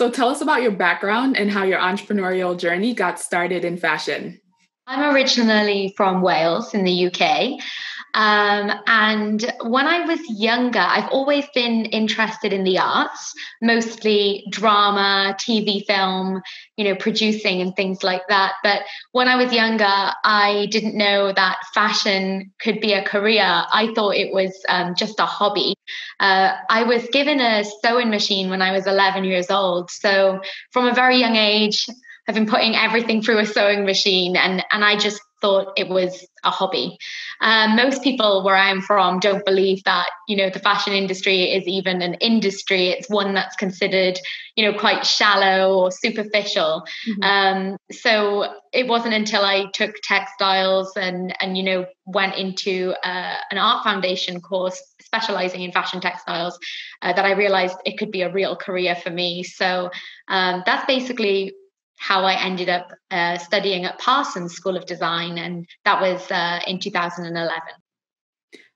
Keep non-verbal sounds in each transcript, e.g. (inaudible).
So tell us about your background and how your entrepreneurial journey got started in fashion. I'm originally from Wales in the UK. Um, and when I was younger, I've always been interested in the arts, mostly drama, TV, film, you know, producing and things like that. But when I was younger, I didn't know that fashion could be a career. I thought it was um, just a hobby. Uh, I was given a sewing machine when I was 11 years old. So from a very young age, I've been putting everything through a sewing machine, and and I just thought it was a hobby. Um, most people where I'm from don't believe that you know the fashion industry is even an industry. It's one that's considered you know quite shallow or superficial. Mm-hmm. Um, so it wasn't until I took textiles and and you know went into uh, an art foundation course specializing in fashion textiles uh, that I realized it could be a real career for me. So um, that's basically how I ended up uh, studying at Parsons School of Design, and that was uh, in 2011.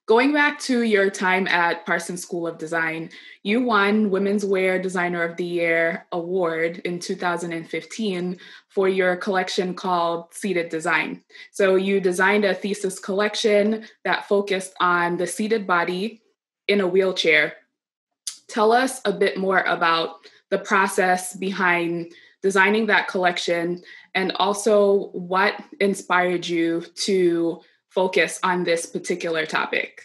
Going back to your time at Parsons School of Design, you won Women's Wear Designer of the Year award in 2015 for your collection called Seated Design. So you designed a thesis collection that focused on the seated body in a wheelchair. Tell us a bit more about the process behind designing that collection and also what inspired you to focus on this particular topic?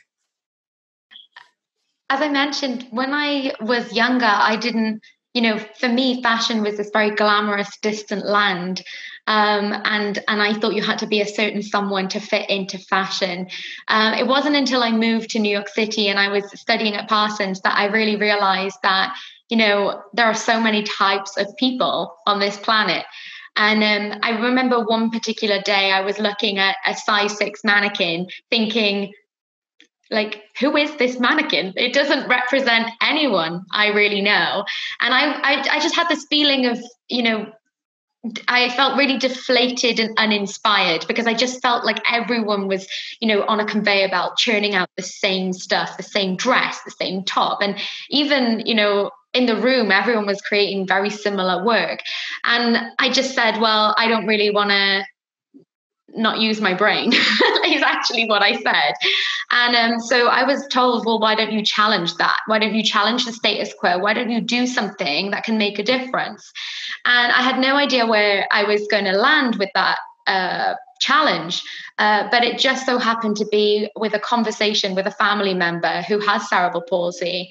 As I mentioned, when I was younger, I didn't, you know, for me, fashion was this very glamorous, distant land. Um, and and I thought you had to be a certain someone to fit into fashion. Um, it wasn't until I moved to New York City and I was studying at Parsons that I really realized that you know, there are so many types of people on this planet. And um, I remember one particular day I was looking at a size six mannequin thinking, like, who is this mannequin? It doesn't represent anyone I really know. And I, I, I just had this feeling of, you know, I felt really deflated and uninspired because I just felt like everyone was, you know, on a conveyor belt churning out the same stuff, the same dress, the same top. And even, you know, in the room, everyone was creating very similar work. And I just said, well, I don't really want to not use my brain (laughs) is actually what I said. And um, so I was told, well, why don't you challenge that? Why don't you challenge the status quo? Why don't you do something that can make a difference? And I had no idea where I was going to land with that uh, challenge. Uh, but it just so happened to be with a conversation with a family member who has cerebral palsy.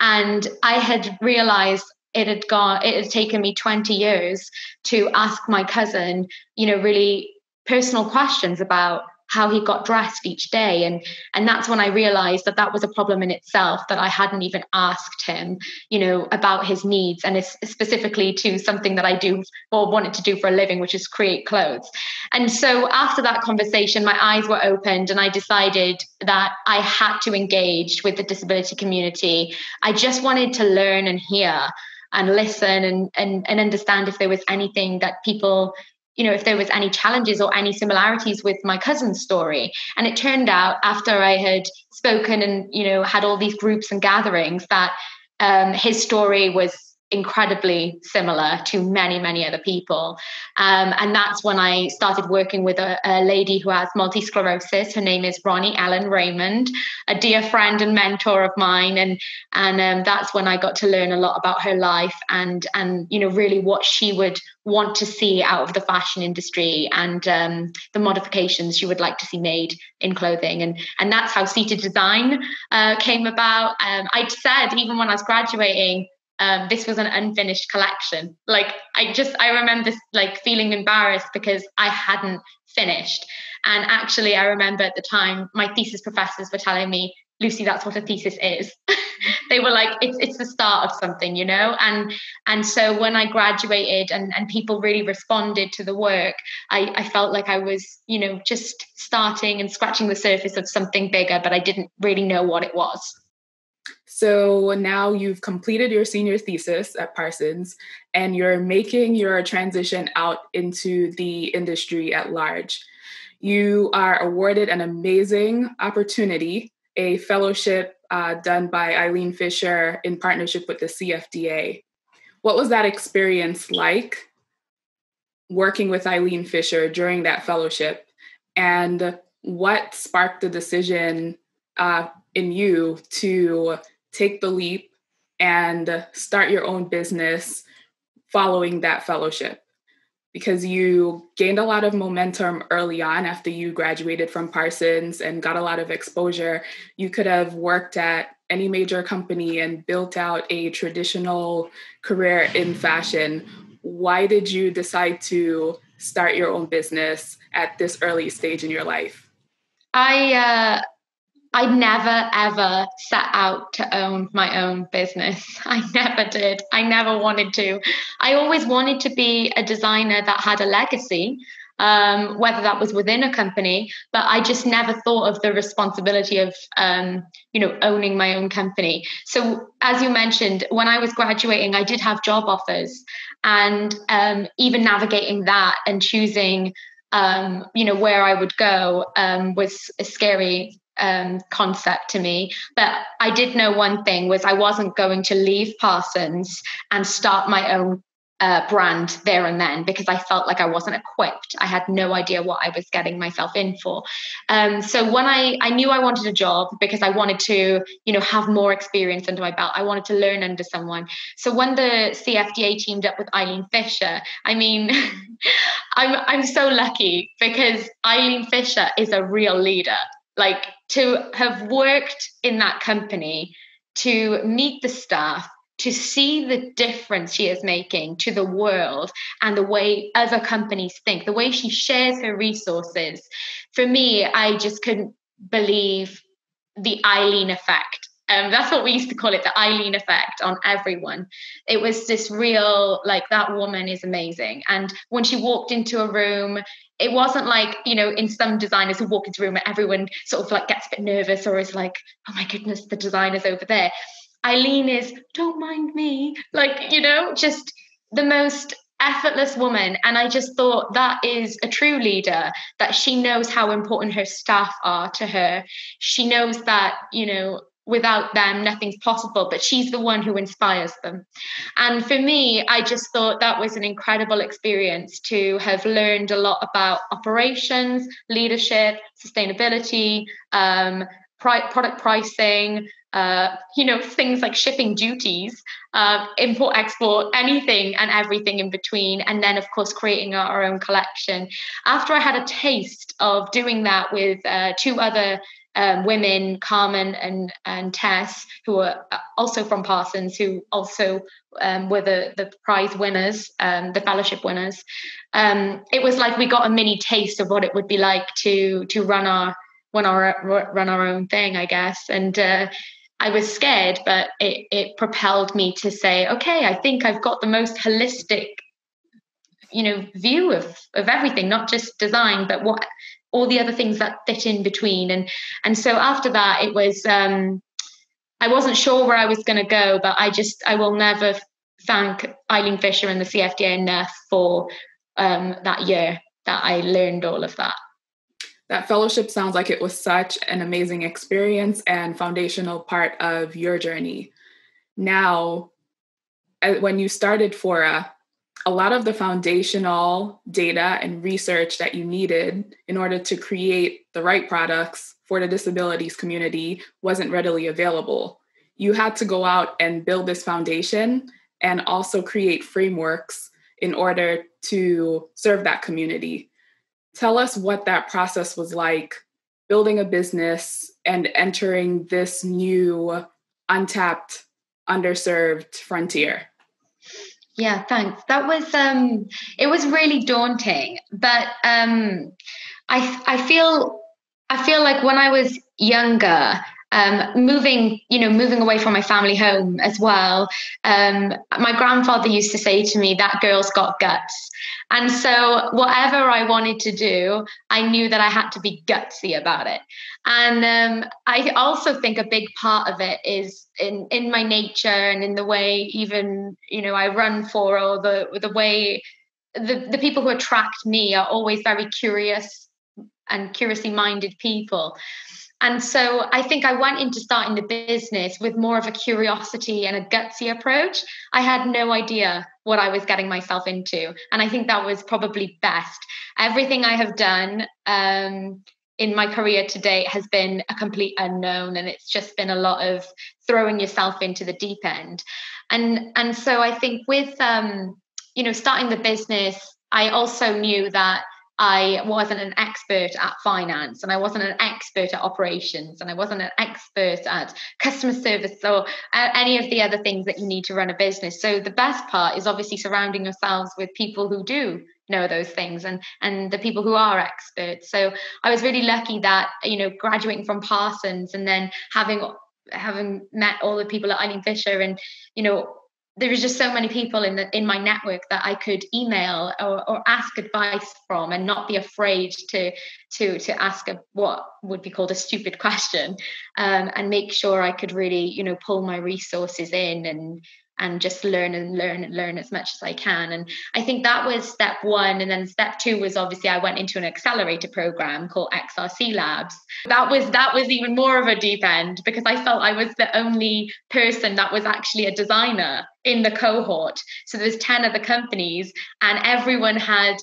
And I had realized it had gone, it had taken me 20 years to ask my cousin, you know, really personal questions about how he got dressed each day. And and that's when i realized that that was a problem in itself that i hadn't even asked him you know about his needs and it's specifically to something that i do or wanted to do for a living which is create clothes. And so after that conversation my eyes were opened and i decided that i had to engage with the disability community. I just wanted to learn and hear and listen and, and and understand if there was anything that people you know if there was any challenges or any similarities with my cousin's story. And it turned out after i had spoken and you know had all these groups and gatherings that um, his story was incredibly similar to many, many other people. Um, and that's when I started working with a, a, lady who has multi sclerosis. Her name is Ronnie Ellen Raymond, a dear friend and mentor of mine. And and um, that's when I got to learn a lot about her life and and you know really what she would want to see out of the fashion industry and um, the modifications she would like to see made in clothing. And and that's how seated design uh, came about. Um, I'd said even when I was graduating um, this was an unfinished collection. Like I just I remember like feeling embarrassed because I hadn't finished. And actually, I remember at the time my thesis professors were telling me, Lucy, that's what a thesis is. (laughs) they were like, it's it's the start of something, you know. And and so when I graduated and and people really responded to the work, I I felt like I was, you know, just starting and scratching the surface of something bigger, but I didn't really know what it was. So now you've completed your senior thesis at Parsons and you're making your transition out into the industry at large. You are awarded an amazing opportunity, a fellowship uh, done by Eileen Fisher in partnership with the CFDA. what was that experience like working with Eileen Fisher during that fellowship? And what sparked the decision uh, in you to take the leap and start your own business following that fellowship? Because you gained a lot of momentum early on after you graduated from Parsons and got a lot of exposure. You could have worked at any major company and built out a traditional career in fashion. Why did you decide to start your own business at this early stage in your life? I uh, I never ever set out to own my own business. (laughs) I never did. I never wanted to. I always wanted to be a designer that had a legacy, um, whether that was within a company, but I just never thought of the responsibility of, um, you know, owning my own company. So, as you mentioned, when I was graduating, I did have job offers, and um, even navigating that and choosing, um, you know, where I would go um, was a scary um, concept to me. But I did know one thing was I wasn't going to leave Parsons and start my own uh, brand there and then because I felt like I wasn't equipped. I had no idea what I was getting myself in for. Um, so when I I knew I wanted a job because I wanted to you know have more experience under my belt. I wanted to learn under someone. So when the CFDA teamed up with Eileen Fisher, I mean, (laughs) I'm I'm so lucky because Eileen Fisher is a real leader. Like to have worked in that company, to meet the staff, to see the difference she is making to the world and the way other companies think, the way she shares her resources. For me, I just couldn't believe the Eileen effect. Um, that's what we used to call it, the Eileen effect on everyone. It was this real, like, that woman is amazing. And when she walked into a room, it wasn't like, you know, in some designers who walk into a room everyone sort of like gets a bit nervous or is like, oh my goodness, the designer's over there Eileen is, don't mind me, like, you know, just the most effortless woman. And I just thought that is a true leader, that she knows how important her staff are to her. She knows that, you know, without them, nothing's possible, but she's the one who inspires them. And for me, I just thought that was an incredible experience to have learned a lot about operations, leadership, sustainability, um, product pricing, uh, you know, things like shipping duties, uh, import, export, anything and everything in between. And then, of course, creating our, own collection. After I had a taste of doing that with uh, two other um, women, Carmen and, and Tess, who are uh, also from Parsons, who also um, were the, the prize winners, um, the fellowship winners. Um, it was like we got a mini taste of what it would be like to to run our run our run our own thing, I guess. And uh, I was scared, but it, it propelled me to say, okay, I think I've got the most holistic, you know, view of of everything, not just design, but what all the other things that fit in between. And and so after that, it was um, I wasn't sure where I was going to go, but I just I will never thank Eileen Fisher and the CFDA enough for um, that year that I learned all of that. That fellowship sounds like it was such an amazing experience and foundational part of your journey. Now, when you started FFORA, a lot of the foundational data and research that you needed in order to create the right products for the disabilities community wasn't readily available. You had to go out and build this foundation and also create frameworks in order to serve that community. Tell us what that process was like building a business and entering this new untapped underserved frontier yeah thanks. That was um it was really daunting but um i i feel i feel like when i was younger um, moving, you know, moving away from my family home as well. Um, my grandfather used to say to me, "That girl's got guts," and so whatever I wanted to do, I knew that I had to be gutsy about it. And um, I also think a big part of it is in in my nature and in the way even you know I run FFORA the the way the the people who attract me are always very curious and curiously minded people and so I think I went into starting the business with more of a curiosity and a gutsy approach. I had no idea what I was getting myself into. And I think that was probably best. Everything I have done um, in my career to date has been a complete unknown. And it's just been a lot of throwing yourself into the deep end. And, and so I think with, um, you know, starting the business, I also knew that I wasn't an expert at finance and I wasn't an expert at operations and I wasn't an expert at customer service or uh, any of the other things that you need to run a business. So the best part is obviously surrounding yourselves with people who do know those things and and the people who are experts. So I was really lucky that you know graduating from Parsons and then having having met all the people at Eileen Fisher and you know there was just so many people in the in my network that I could email or, or ask advice from and not be afraid to to to ask a, what would be called a stupid (laughs) question um, and make sure I could really you know pull my resources in and and just learn and learn and learn as much as I can. And I think that was step one. And then step two was obviously I went into an accelerator program called XRC Labs. That was that was even more of a deep end because I felt I was the only person that was actually a designer in the cohort. So there's 10 other companies and everyone had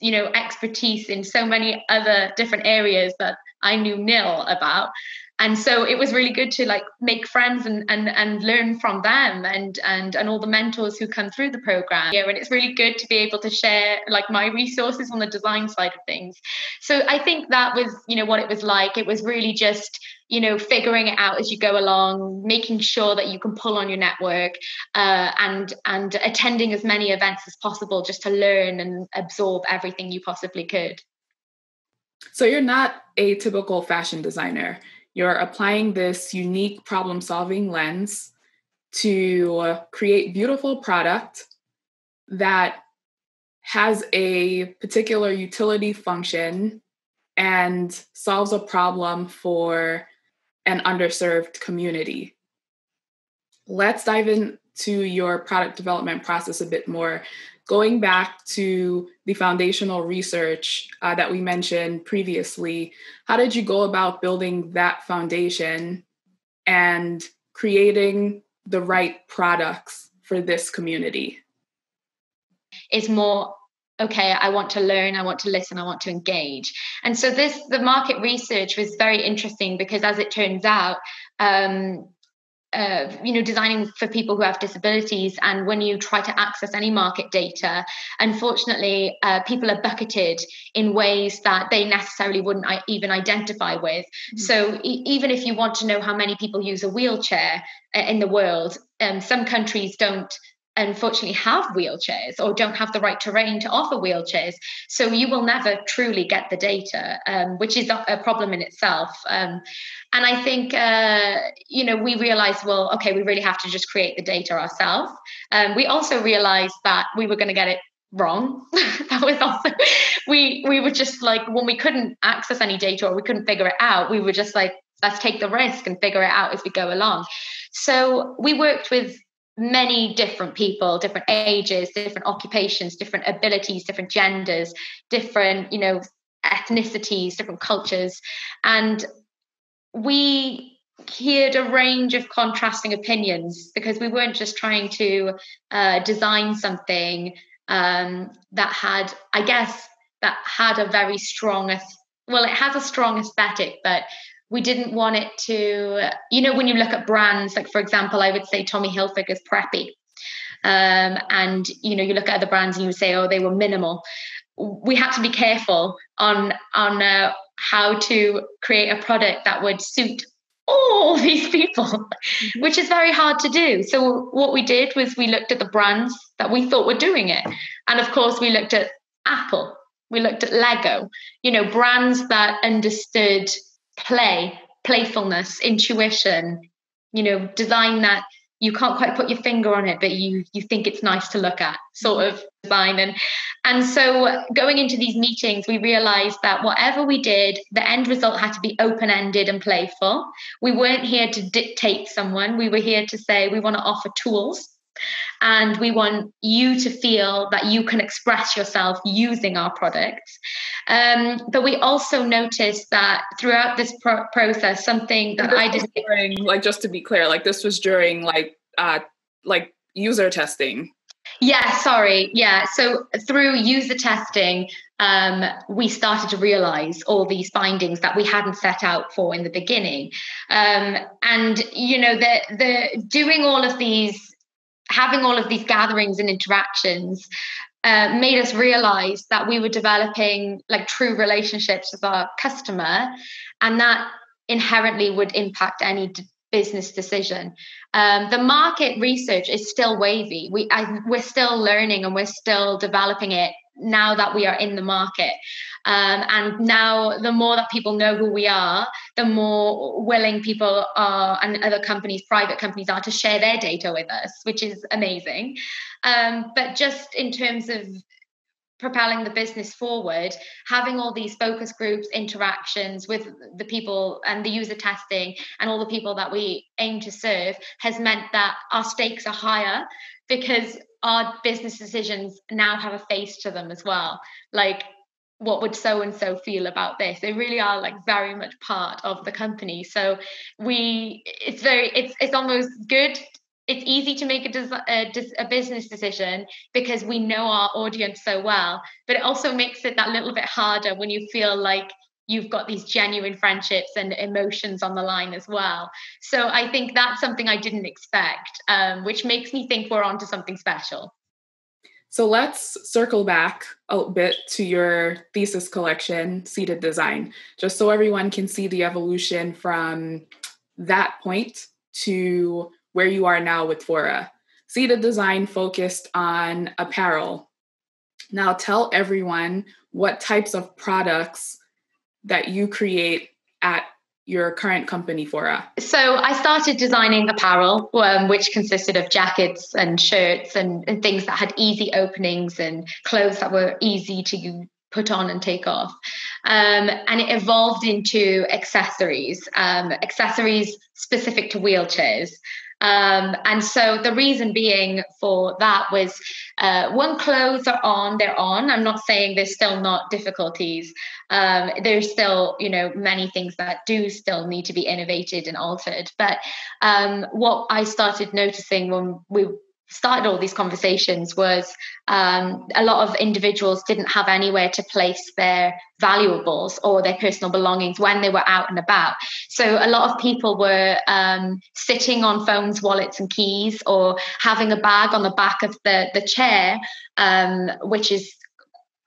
you know expertise in so many other different areas that I knew nil about and so it was really good to like make friends and and and learn from them and and and all the mentors who come through the program. Yeah and it's really good to be able to share like my resources on the design side of things. So i think that was you know what it was like. It was really just you know figuring it out as you go along making sure that you can pull on your network uh, and and attending as many events as possible just to learn and absorb everything you possibly could. So you're not a typical fashion designer you're applying this unique problem solving lens to create beautiful product that has a particular utility function and solves a problem for an underserved community. Let's dive into your product development process a bit more going back to the foundational research uh, that we mentioned previously, how did you go about building that foundation and creating the right products for this community? It's more okay i want to learn i want to listen i want to engage and so this the market research was very interesting because as it turns out um, uh, you know designing for people who have disabilities and when you try to access any market data unfortunately uh, people are bucketed in ways that they necessarily wouldn't even identify with mm-hmm. so e- even if you want to know how many people use a wheelchair uh, in the world um, some countries don't unfortunately have wheelchairs or don't have the right terrain to offer wheelchairs. So you will never truly get the data, um, which is a, problem in itself. Um, and I think, uh, you know, we realized, well, okay, we really have to just create the data ourselves. Um, we also realized that we were going to get it wrong (laughs) that was also (laughs) we we were just like when we couldn't access any data or we couldn't figure it out we were just like let's take the risk and figure it out as we go along so we worked with many different people different ages different occupations different abilities different genders different you know ethnicities different cultures. And we heard a range of contrasting opinions because we weren't just trying to uh, design something um, that had i guess that had a very strong well it has a strong aesthetic but we didn't want it to, you know, when you look at brands, like for example I would say Tommy Hilfiger's preppy. Um, and you know, you look at other brands and you would say, oh, they were minimal. We had to be careful on on uh, how to create a product that would suit all (laughs) these people, mm-hmm. which is very hard to do. So what we did was we looked at the brands that we thought were doing it, and of course we looked at Apple, we looked at Lego, you know, brands that understood play, playfulness, intuition, you know, design that you can't quite put your finger on it, but you you think it's nice to look at, sort mm-hmm. of design. And and so going into these meetings, we realized that whatever we did, the end result had to be open-ended and playful. We weren't here to dictate someone. We were here to say we want to offer tools and we want you to feel that you can express yourself using our products Um, but we also noticed that throughout this pro- process, something that I did during, like just to be clear, like this was during like uh like user testing. Yeah, sorry. Yeah. So through user testing, um, we started to realize all these findings that we hadn't set out for in the beginning. Um, and, you know, the, the doing all of these, having all of these gatherings and interactions uh, made us realize that we were developing like true relationships with our customer and that inherently would impact any d- business decision. Um, the market research is still wavy. We I, we're still learning and we're still developing it now that we are in the market. Um, and now, the more that people know who we are, the more willing people are, and other companies, private companies, are to share their data with us, which is amazing. Um, but just in terms of propelling the business forward, having all these focus groups, interactions with the people and the user testing and all the people that we aim to serve has meant that our stakes are higher because our business decisions now have a face to them as well. Like, what would so and so feel about this? They really are like very much part of the company. So we it's very it's it's almost good. It's easy to make a, des- a, a, business decision because we know our audience so well but it also makes it that little bit harder when you feel like you've got these genuine friendships and emotions on the line as well so i think that's something i didn't expect um, which makes me think we're onto something special so let's circle back a bit to your thesis collection seated design just so everyone can see the evolution from that point to where you are now with FFORA. Seated Design focused on apparel. Now tell everyone what types of products that you create at your current company FFORA? So I started designing apparel, um, which consisted of jackets and shirts and, and, things that had easy openings and clothes that were easy to put on and take off. Um, and it evolved into accessories, um, accessories specific to wheelchairs. Um, and so the reason being for that was uh, when clothes are on, they're on. I'm not saying there's still not difficulties. Um, there's still, you know, many things that do still need to be innovated and altered. But um, what I started noticing when we started all these conversations was um, a lot of individuals didn't have anywhere to place their valuables or their personal belongings when they were out and about. So a lot of people were um, sitting on phones, wallets, and keys, or having a bag on the back of the the chair, um, which is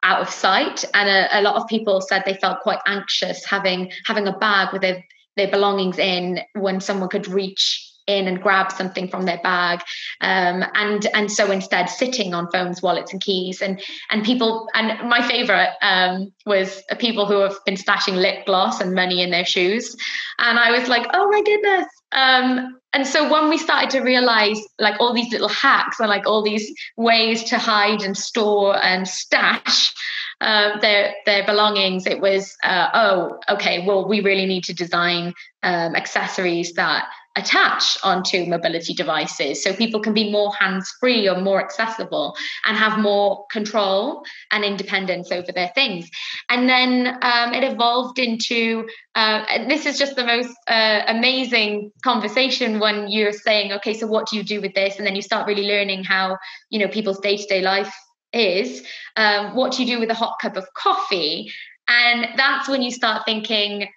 out of sight. And a, a lot of people said they felt quite anxious having having a bag with their their belongings in when someone could reach in and grab something from their bag um, and and so instead sitting on phones wallets and keys. And and people and my favorite um, was people who have been stashing lip gloss and money in their shoes. And i was like oh my goodness. Um, and so when we started to realize like all these little hacks and like all these ways to hide and store and stash uh, their their belongings, it was uh, oh okay, well we really need to design um, accessories that attach onto mobility devices so people can be more hands free or more accessible and have more control and independence over their things. And then um, it evolved into uh, this is just the most uh, amazing conversation when you're saying, okay, so what do you do with this? And then you start really learning how, you know, people's day to day life is. Um, what do you do with a hot cup of coffee? And that's when you start thinking,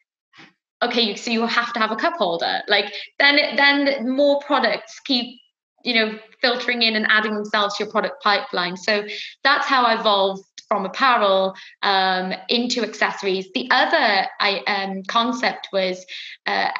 okay so you have to have a cup holder. Like then then more products keep you know filtering in and adding themselves to your product pipeline. So that's how i evolved from apparel um, into accessories. The other I, um, concept was uh,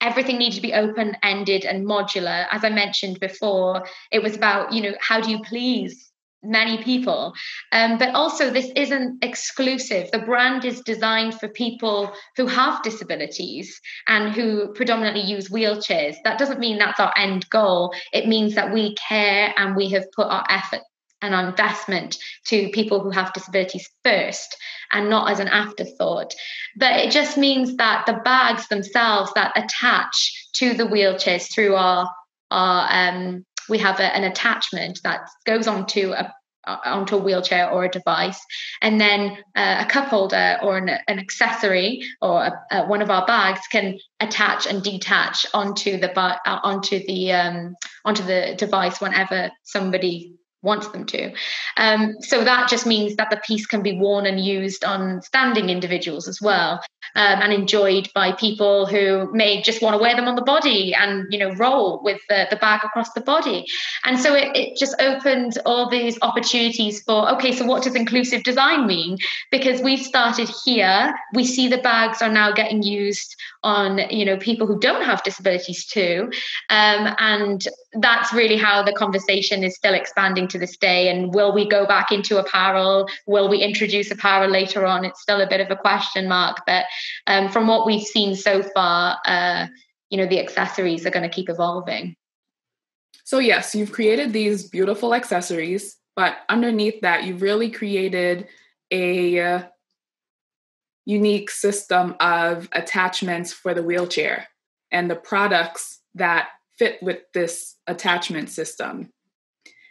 everything needed to be open ended and modular. As i mentioned before it was about you know how do you please many people. Um, but also, this isn't exclusive. The brand is designed for people who have disabilities and who predominantly use wheelchairs. That doesn't mean that's our end goal. It means that we care and we have put our effort and our investment to people who have disabilities first and not as an afterthought. But it just means that the bags themselves that attach to the wheelchairs through our our um, we have a, an attachment that goes onto a, onto a wheelchair or a device, and then uh, a cup holder or an, an accessory or a, uh, one of our bags can attach and detach onto the uh, onto the um, onto the device whenever somebody wants them to. Um, so that just means that the piece can be worn and used on standing individuals as well, um, and enjoyed by people who may just want to wear them on the body and you know roll with the, the bag across the body. And so it, it just opened all these opportunities for okay, so what does inclusive design mean? Because we've started here, we see the bags are now getting used on you know people who don't have disabilities too, um, and that's really how the conversation is still expanding to this day. And will we go back into apparel? Will we introduce apparel later on? It's still a bit of a question mark. But um, from what we've seen so far, uh, you know, the accessories are going to keep evolving. So, yes, you've created these beautiful accessories, but underneath that, you've really created a uh, unique system of attachments for the wheelchair and the products that fit with this attachment system.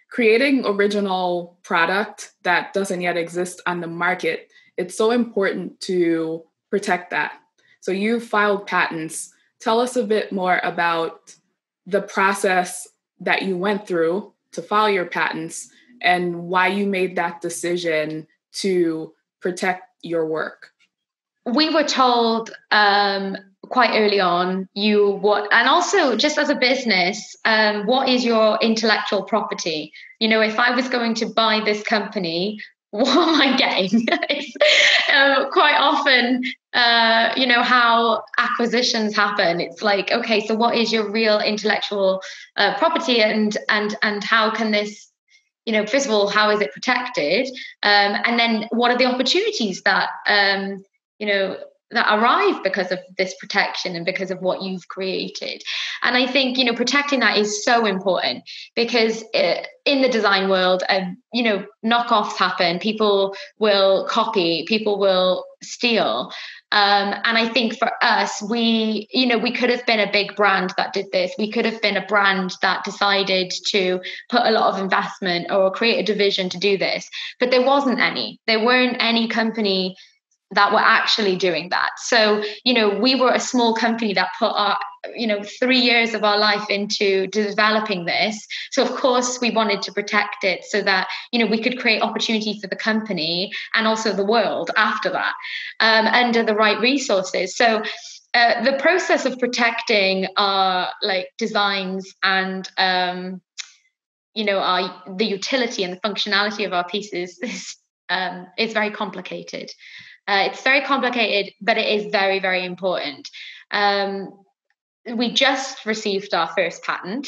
Creating original product that doesn't yet exist on the market it's so important to protect that. So you filed patents. Tell us a bit more about the process that you went through to file your patents and why you made that decision to protect your work. We were told um, quite early on you what and also just as a business um, what is your intellectual property? You know if i was going to buy this company (laughs) what am i getting? (laughs) Uh, quite often uh, you know how acquisitions happen. It's like okay so what is your real intellectual uh, property and and and how can this you know first of all how is it protected? Um, and then what are the opportunities that um, you know that arrive because of this protection and because of what you've created. And i think you know protecting that is so important because it, uh, in the design world um, you know knockoffs happen. People will copy people will steal. Um, and i think for us we you know we could have been a big brand that did this. We could have been a brand that decided to put a lot of investment or create a division to do this. But there wasn't any. There weren't any company that were actually doing that. So, you know, we were a small company that put our, you know, three years of our life into developing this. So, of course, we wanted to protect it so that, you know, we could create opportunity for the company and also the world after that um, under the right resources. So, uh, the process of protecting our like designs and um, you know our the utility and the functionality of our pieces is um, is very complicated. Uh, it's very complicated, but it is very, very important. Um, we just received our first patent,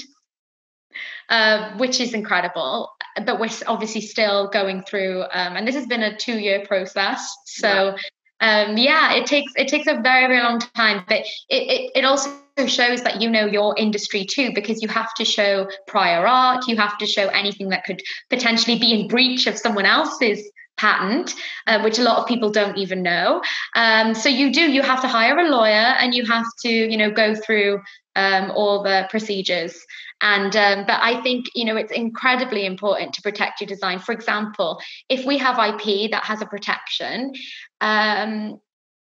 uh, which is incredible. But we're obviously still going through, um, and this has been a two-year process. So, um, yeah, it takes it takes a very, very long time. But it, it, it also shows that you know your industry too, because you have to show prior art, you have to show anything that could potentially be in breach of someone else's patent, uh, which a lot of people don't even know. Um, so you do, you have to hire a lawyer and you have to, you know, go through um, all the procedures. And um, but I think you know it's incredibly important to protect your design. For example, if we have IP that has a protection, um,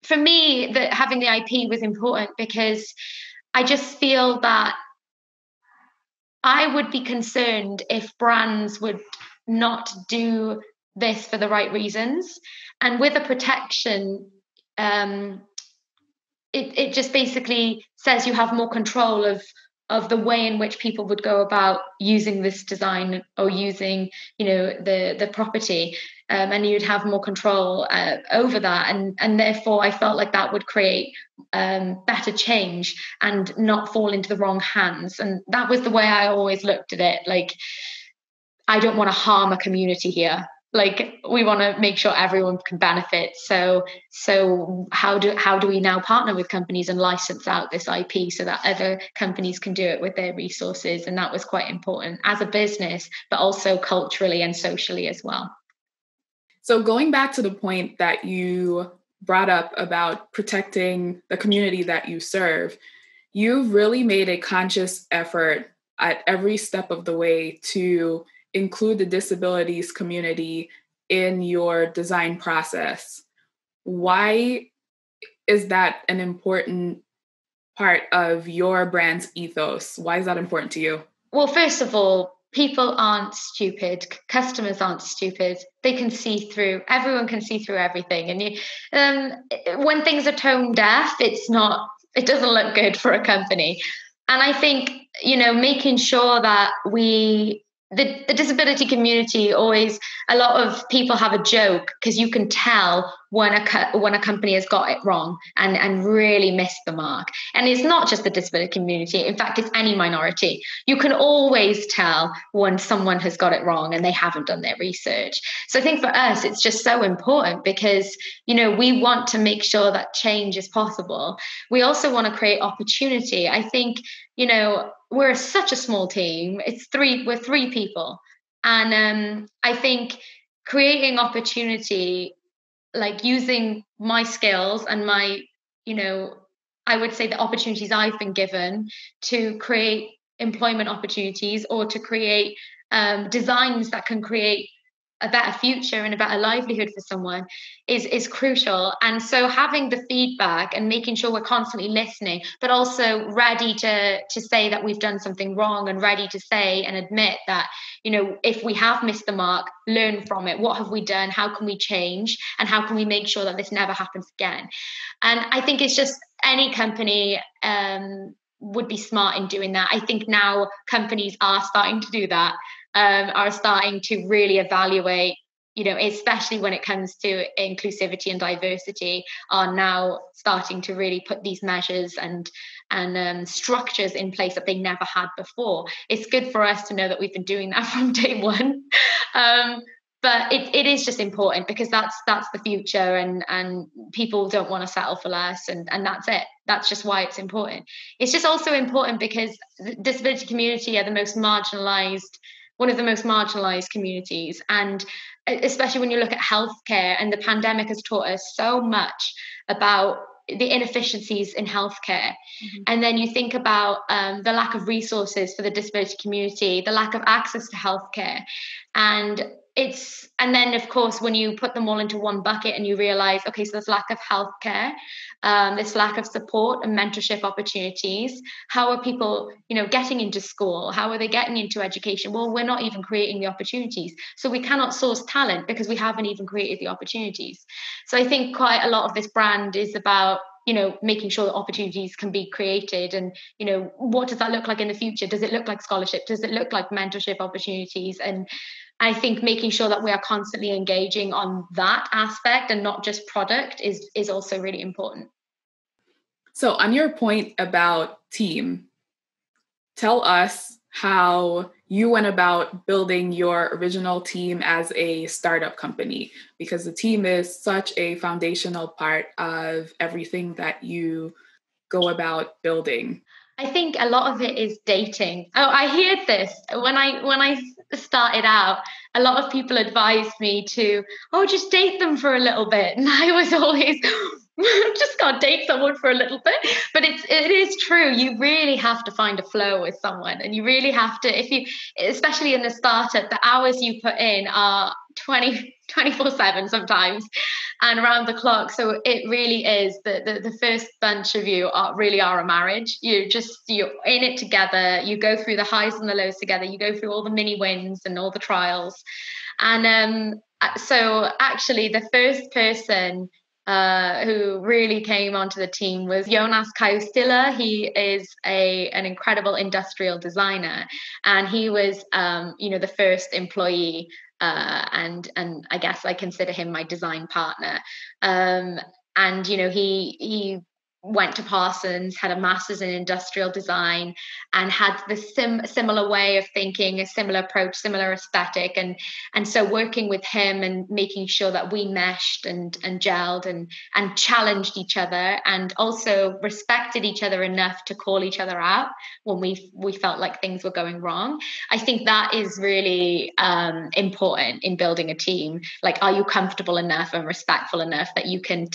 for me, that having the IP was important because I just feel that I would be concerned if brands would not do this for the right reasons. And with a protection, um, it, it just basically says you have more control of of the way in which people would go about using this design or using you know the the property. Um, and you'd have more control uh, over that. And and therefore i felt like that would create um, better change and not fall into the wrong hands. And that was the way i always looked at it. Like i don't want to harm a community here like we want to make sure everyone can benefit. So so how do how do we now partner with companies and license out this ip so that other companies can do it with their resources? And that was quite important as a business but also culturally and socially as well. So going back to the point that you brought up about protecting the community that you serve you've really made a conscious effort at every step of the way to include the disabilities community in your design process. Why is that an important part of your brand's ethos? Why is that important to you? Well, first of all, people aren't stupid customers aren't stupid they can see through everyone can see through everything and you um, when things are tone deaf it's not it doesn't look good for a company and i think you know making sure that we the, the disability community always a lot of people have a joke because you can tell when a when a company has got it wrong and and really missed the mark. And it's not just the disability community in fact it's any minority. You can always tell when someone has got it wrong and they haven't done their research. So i think for us it's just so important because you know we want to make sure that change is possible. We also want to create opportunity. I think you know we're such a small team. It's three, we're three people. And um, I think creating opportunity, like using my skills and my, you know, I would say the opportunities I've been given to create employment opportunities or to create um, designs that can create a better future and a better livelihood for someone is is crucial. And so having the feedback and making sure we're constantly listening but also ready to to say that we've done something wrong and ready to say and admit that you know if we have missed the mark learn from it. What have we done? How can we change? And how can we make sure that this never happens again? And i think it's just any company um, would be smart in doing that. I think now companies are starting to do that um, are starting to really evaluate you know especially when it comes to inclusivity and diversity are now starting to really put these measures and and um, structures in place that they never had before. It's good for us to know that we've been doing that (laughs) from day one. Um, but it, it is just important because that's that's the future and and people don't want to settle for less and and that's it. That's just why it's important. It's just also important because the disability community are the most marginalized one of the most marginalized communities. And especially when you look at healthcare, and the pandemic has taught us so much about the inefficiencies in healthcare. Mm-hmm. And then you think about um, the lack of resources for the disability community, the lack of access to healthcare. And it's and then of course when you put them all into one bucket and you realize okay so there's lack of healthcare um, this lack of support and mentorship opportunities. How are people you know getting into school? How are they getting into education? Well we're not even creating the opportunities. So we cannot source talent because we haven't even created the opportunities. So i think quite a lot of this brand is about you know making sure that opportunities can be created and you know what does that look like in the future? Does it look like scholarship? Does it look like mentorship opportunities? And I think making sure that we are constantly engaging on that aspect and not just product is is also really important. So on your point about team, tell us how you went about building your original team as a startup company because the team is such a foundational part of everything that you go about building. I think a lot of it is dating. Oh, I hear this when I when I started out. A lot of people advised me to, oh, just date them for a little bit, (laughs) and I was always (laughs) just can't date someone for a little bit. But it's it is true. You really have to find a flow with someone, and you really have to if you, especially in the startup, the hours you put in are 20 24 7 sometimes and around the clock so it really is the, the, the first bunch of you are really are a marriage you just you're in it together you go through the highs and the lows together you go through all the mini wins and all the trials and um so actually the first person uh, who really came onto the team was Jonas Kaustila. He is a an incredible industrial designer, and he was, um, you know, the first employee uh, and and I guess I consider him my design partner. Um, and you know, he he went to Parsons, had a master's in industrial design, and had the sim- similar way of thinking, a similar approach, similar aesthetic, and and so working with him and making sure that we meshed and and gelled and and challenged each other, and also respected each other enough to call each other out when we we felt like things were going wrong. I think that is really um, important in building a team. Like, are you comfortable enough and respectful enough that you can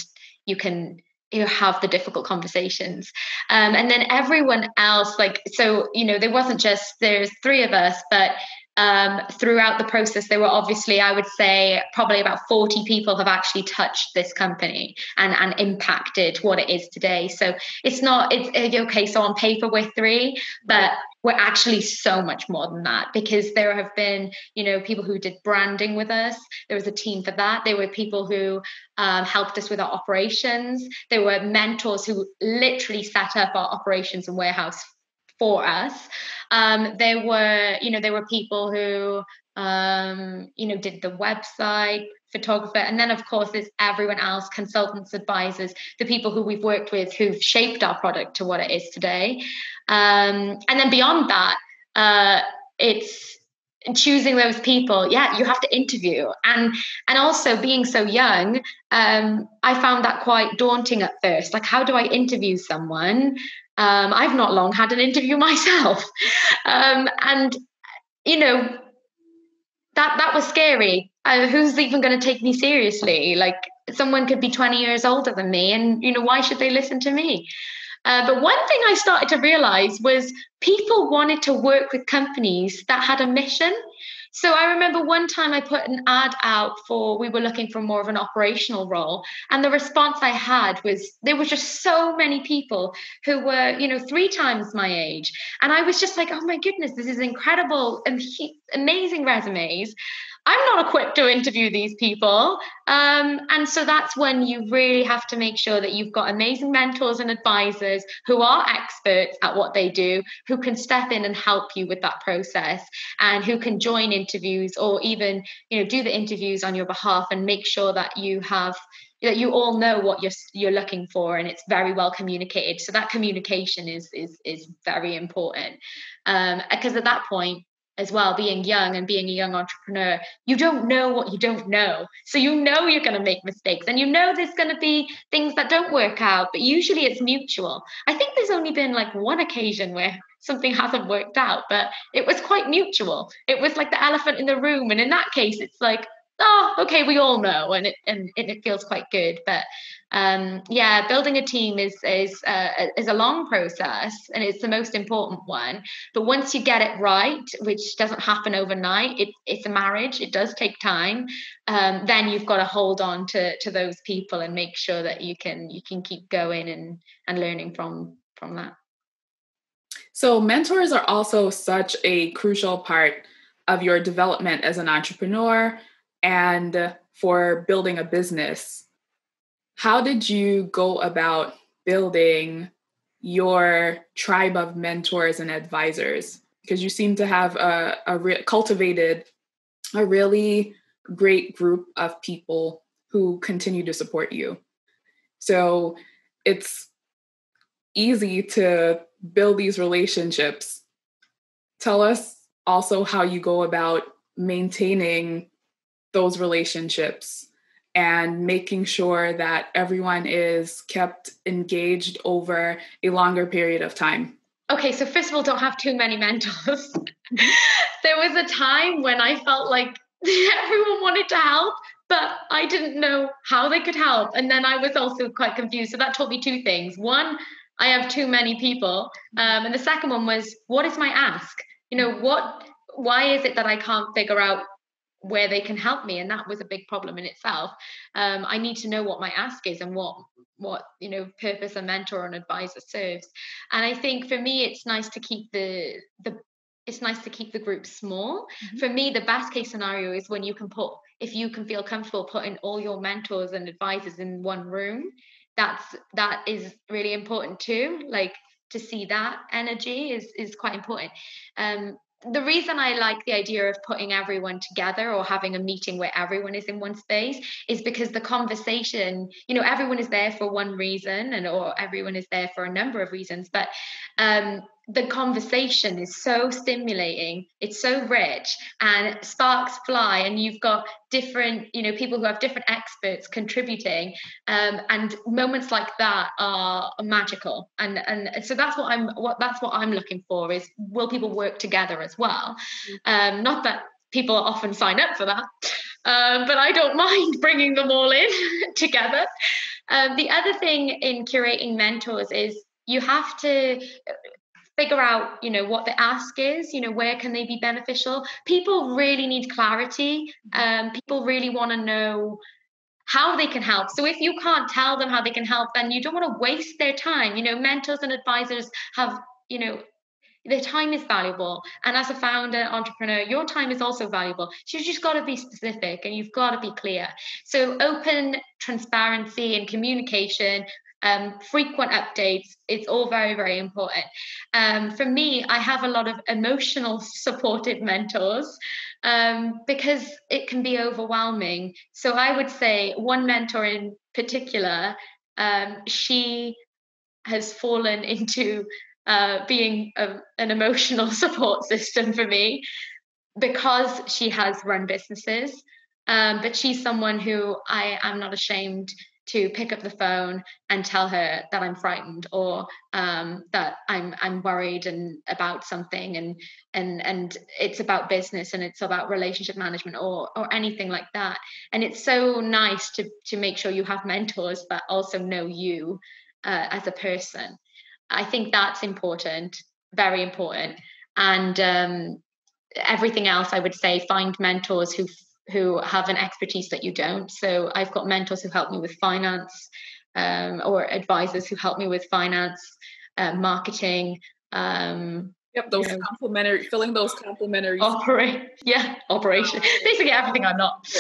you can you know have the difficult conversations. Um, and then everyone else like so you know there wasn't just there's three of us but um, throughout the process, there were obviously, I would say, probably about 40 people have actually touched this company and, and impacted what it is today. So it's not, it's eh, okay. So on paper, we're three, but we're actually so much more than that because there have been, you know, people who did branding with us. There was a team for that. There were people who um, helped us with our operations. There were mentors who literally set up our operations and warehouse for us. Um, there were, you know, there were people who, um, you know, did the website, photographer, and then of course there's everyone else, consultants, advisors, the people who we've worked with who've shaped our product to what it is today. Um, and then beyond that, uh, it's choosing those people yeah you have to interview and and also being so young um i found that quite daunting at first like how do i interview someone um, I've not long had an interview (laughs) myself. Um, and, you know, that, that was scary. Uh, who's even going to take me seriously? Like, someone could be 20 years older than me, and, you know, why should they listen to me? Uh, but one thing I started to realize was people wanted to work with companies that had a mission so I remember one time I put an ad out for, we were looking for more of an operational role. And the response I had was there were just so many people who were, you know, three times my age. And I was just like, oh my goodness, this is incredible and amazing resumes. I'm not equipped to interview these people. Um, and so that's when you really have to make sure that you've got amazing mentors and advisors who are experts at what they do, who can step in and help you with that process and who can join interviews or even, you know, do the interviews on your behalf and make sure that you have that you all know what you're you're looking for and it's very well communicated so that communication is is is very important um because at that point as well, being young and being a young entrepreneur, you don't know what you don't know. So you know you're going to make mistakes and you know there's going to be things that don't work out, but usually it's mutual. I think there's only been like one occasion where something hasn't worked out, but it was quite mutual. It was like the elephant in the room. And in that case, it's like, oh, okay, we all know, and it and it feels quite good. But um, yeah, building a team is is uh, is a long process, and it's the most important one. But once you get it right, which doesn't happen overnight, it, it's a marriage. It does take time. Um, then you've got to hold on to to those people and make sure that you can you can keep going and and learning from from that. So mentors are also such a crucial part of your development as an entrepreneur and for building a business. How did you go about building your tribe of mentors and advisors? Because you seem to have a, a re- cultivated a really great group of people who continue to support you. So it's easy to build these relationships. Tell us also how you go about maintaining those relationships and making sure that everyone is kept engaged over a longer period of time? Okay, so first of all, don't have too many mentors. (laughs) there was a time when I felt like (laughs) everyone wanted to help, but I didn't know how they could help. And then I was also quite confused. So that taught me two things. One, I have too many people. Um, and the second one was, what is my ask? You know, what, why is it that I can't figure out where they can help me and that was a big problem in itself. Um, i need to know what my ask is and what what you know purpose a mentor and advisor serves. And i think for me it's nice to keep the the it's nice to keep the group small. Mm-hmm. for me the best case scenario is when you can put if you can feel comfortable putting all your mentors and advisors in one room that's that is really important too. Like to see that energy is is quite important. Um the reason I like the idea of putting everyone together or having a meeting where everyone is in one space is because the conversation, you know, everyone is there for one reason and or everyone is there for a number of reasons, but um, the conversation is so stimulating it's so rich and sparks fly and you've got different you know people who have different experts contributing um, and moments like that are magical. And and so that's what i'm what that's what i'm looking for is will people work together as well? Um, not that people often sign up for that um, but i don't (laughs) mind bringing them all in (laughs) together. Um, the other thing in curating mentors is you have to figure out you know what the ask is you know where can they be beneficial. People really need clarity. Um, people really want to know how they can help. So if you can't tell them how they can help then you don't want to waste their time. You know mentors and advisors have you know their time is valuable. And as a founder entrepreneur your time is also valuable. So you just got to be specific and you've got to be clear. So open transparency and communication um, frequent updates it's all very very important. Um, for me i have a lot of emotional (laughs) supported mentors um, because it can be overwhelming. So i would say one mentor in particular um, she has fallen (laughs) into uh, being a, an emotional (laughs) support system for me because she has run businesses. Um, but she's someone who i am not ashamed to pick up the phone and tell her that I'm frightened or um, that I'm I'm worried and about something and and and it's about business and it's about relationship management or or anything like that. And it's so nice to to make sure you have mentors but also know you uh, as a person. I think that's important, very important. And um, everything else, I would say, find mentors who who have an expertise that you don't. So I've got mentors who help me with finance, um, or advisors who help me with finance, uh, marketing. Um, yep, those you know, complementary, filling those complementary. (laughs) Operate, yeah, operation. (laughs) Basically everything I'm not. (laughs)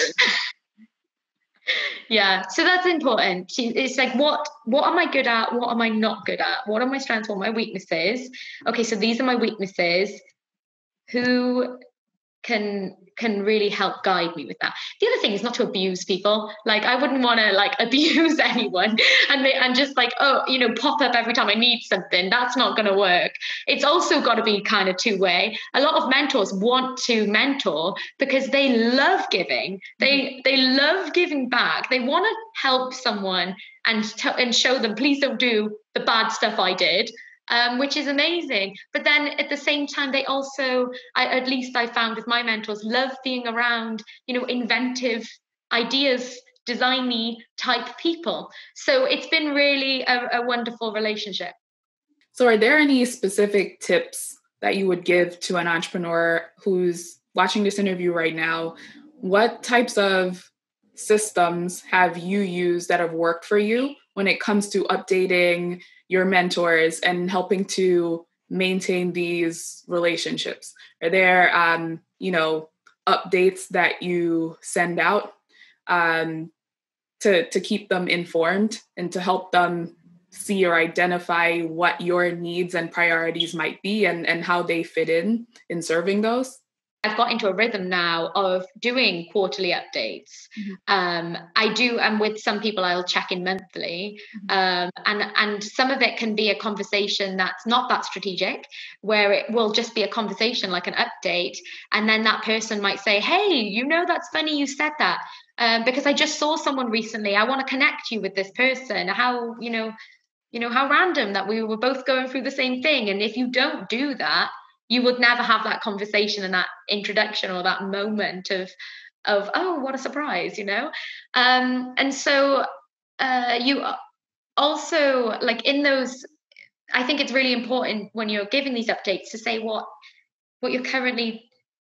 yeah, so that's important. It's like what what am I good at? What am I not good at? What are my strengths? What are my weaknesses? Okay, so these are my weaknesses. Who can can really help guide me with that. The other thing is not to abuse people. Like I wouldn't want to like (laughs) abuse anyone and they, and just like oh you know pop up every time I need something. That's not going to work. It's also got to be kind of two way. A lot of mentors want to mentor because they love giving. They mm-hmm. they love giving back. They want to help someone and t- and show them please don't do the bad stuff I did um, which is amazing. But then at the same time, they also, I, at least I found with my mentors, love being around, you know, inventive ideas, designy type people. So it's been really a, a wonderful relationship. So, are there any specific tips that you would give to an entrepreneur who's watching this interview right now? What types of systems have you used that have worked for you when it comes to updating your mentors and helping to maintain these relationships? Are there, um, you know, updates that you send out um, to to keep them informed and to help them see or identify what your needs and priorities might be and and how they fit in in serving those? I've got into a rhythm now of doing quarterly updates. Mm-hmm. Um, I do, and with some people, I'll check in monthly, mm-hmm. um, and and some of it can be a conversation that's not that strategic, where it will just be a conversation like an update, and then that person might say, "Hey, you know, that's funny you said that." Um, because I just saw someone recently. I want to connect you with this person. How you know, you know how random that we were both going through the same thing. And if you don't do that, you would never have that conversation and that introduction or that moment of of oh what a surprise you know? Um and so uh you also like in those i think it's really important when you're giving these updates to say what what you're currently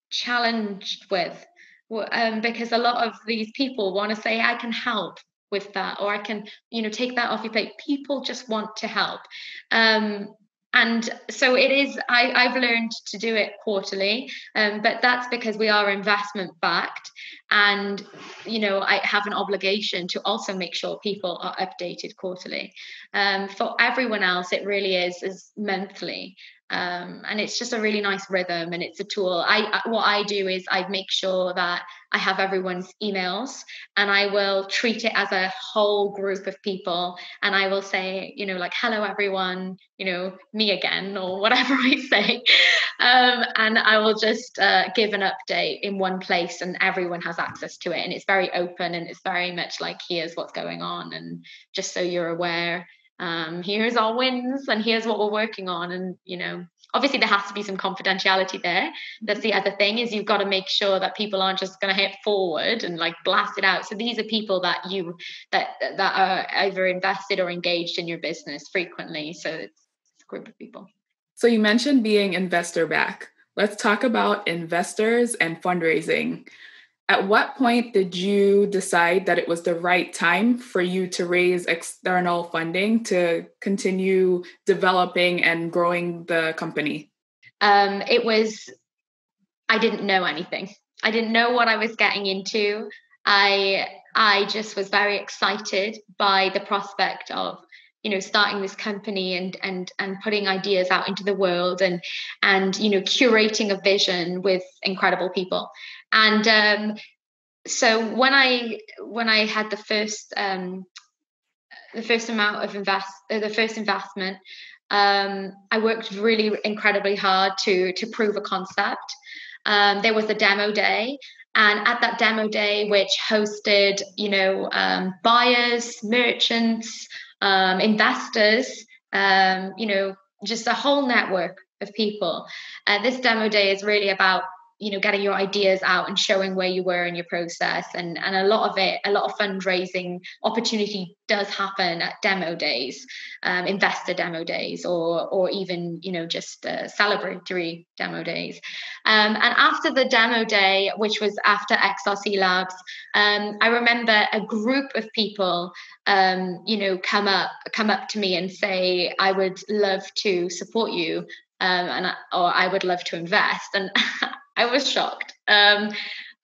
challenged with. Um, because a lot of these people want to say i can help with that or i can you know take that off your plate. People just want to help. Um, and so it is I, i've learned to do it quarterly um, but that's because we are investment backed. And you know i have an obligation to also make sure people are updated quarterly. Um, for everyone else it really is is monthly um, and it's just a really nice rhythm and it's a tool. I, what i do is i make sure that i have everyone's emails and i will treat it as a whole group of people and i will say you know like hello everyone you know me again or (laughs) whatever i say. Um, and i will just uh, give an update in one place and everyone has access to it and it's very open and it's very much like here's what's going on and just so you're aware um, here's our wins and here's what we're working on. And you know obviously there has to be some confidentiality there. That's the other thing is you've got to make sure that people aren't just going to hit forward and like blast it out. So these are people that you that that are either invested or engaged in your business frequently. So it's, it's a group of people. So you mentioned being investor back. Let's talk about investors and fundraising. At what point did you decide that it was the right time for you to raise external funding to continue developing and growing the company? Um, it was, I didn't know anything. I didn't know what I was getting into. I I just was very excited by the prospect of you know starting this company and and and putting ideas out into the world and and you know curating a vision with incredible people. And um, so when i when i had the first um, the first amount of invest uh, the first investment um, i worked really incredibly hard to to prove a concept. Um, there was a demo day and at that demo day which hosted you know um, buyers merchants um, investors, um, you know, just a whole network of people. Uh, this demo day is really about you know getting your ideas out and showing where you were in your process and and a lot of it a lot of fundraising opportunity does happen at demo days um, investor demo days or or even you know just uh, celebratory demo days um, and after the demo day which was after XRC Labs um, i remember a group of people um, you know come up come up to me and say i would love to support you um, and I, or I would love to invest. And (laughs) I was shocked. Um,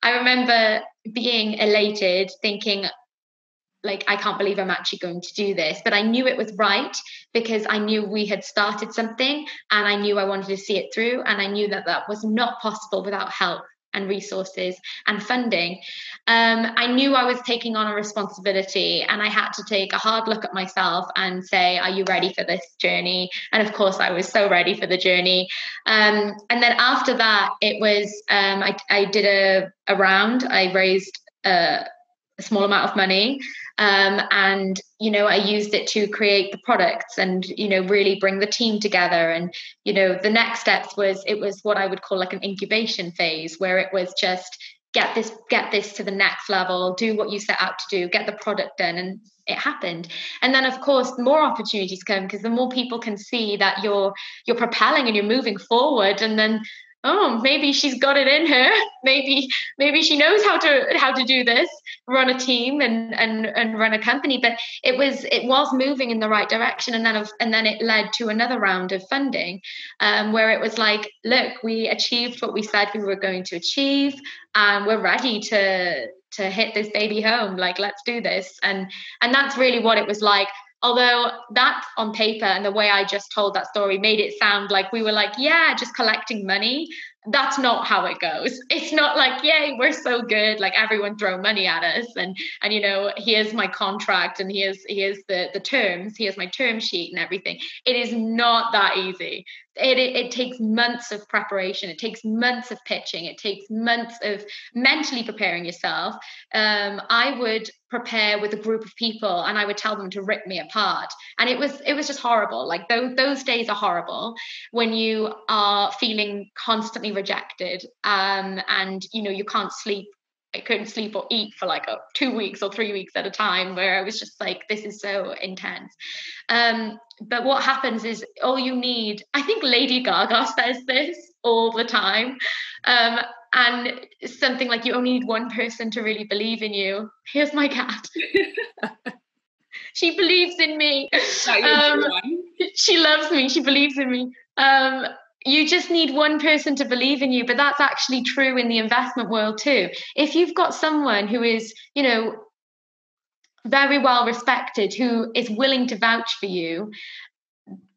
I remember being elated, thinking, like, I can't believe I'm actually going to do this. But I knew it was right because I knew we had started something and I knew I wanted to see it through. And I knew that that was not possible without help and resources and funding. Um, I knew I was taking on a responsibility and I had to take a hard look at myself and say, Are you ready for this journey? And of course, I was so ready for the journey. Um, and then after that, it was, um, I, I, did a, a round, I raised a, a small amount of money um, and you know i used it to create the products and you know really bring the team together. And you know the next steps was it was what i would call like an incubation phase where it was just get this get this to the next level do what you set out to do get the product done and it happened. And then of course more opportunities come because the more people can see that you're you're propelling and you're moving forward and then oh maybe she's got it in her. (laughs) Maybe maybe she knows how to how to do this run a team and and and run a company. But it was it was moving in the right direction. And then of, and then it led to another round of funding um, where it was like look we achieved what we said we were going to achieve and we're ready to to hit this baby home. Like let's do this. And and that's really what it was like although that on paper and the way I just told that story made it sound like we were like, yeah, just collecting money. That's not how it goes. (laughs) It's not like, yay, we're so good, like everyone throw money at us and and you know, here's my contract and here's here's the the terms, here's my term sheet and everything. It is not that easy it, it, it, takes months of preparation. It takes months of pitching. It takes months of mentally preparing yourself. Um, i would prepare with a group of people and i would tell them to rip me apart. And it was it was just horrible. Like those, those days are horrible when you are feeling constantly rejected um, and you know you can't sleep I couldn't sleep or eat for like a, two weeks or three weeks at a time, where I was just like, this is so intense. Um, but what happens is all you need, I think Lady Gaga (laughs) says this all the time. Um, and something like you only need one person to really believe in you. Here's my cat. (laughs) she believes in me. Um, (laughs) she loves me. She believes in me. Um, you just need one person to believe in you but that's actually true in the investment world too. If you've got someone who is you know very well respected who is willing to vouch for you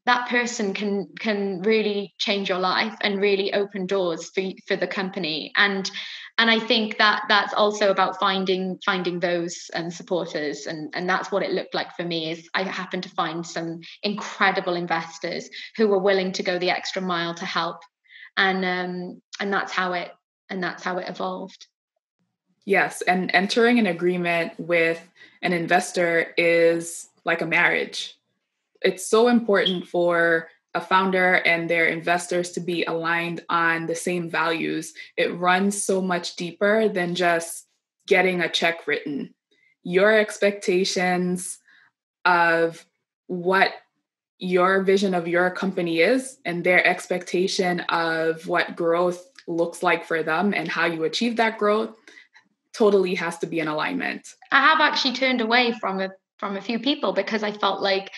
that person can can really change your life and really open doors for for the company. And and I think that that's also about finding finding those um, supporters. And and that's what it looked like for me is I happened to find some incredible investors who were willing to go the extra mile to help. And um and that's how it and that's how it evolved. Yes. And entering an agreement with an investor is like a marriage. It's so important for a founder and their investors to be aligned on the same values. It runs so much deeper than just getting a check written. Your expectations of what your vision of your company is and their expectation of what growth looks like for them and how you achieve that growth totally has to be in alignment. I have actually turned away from a from a few people because I felt like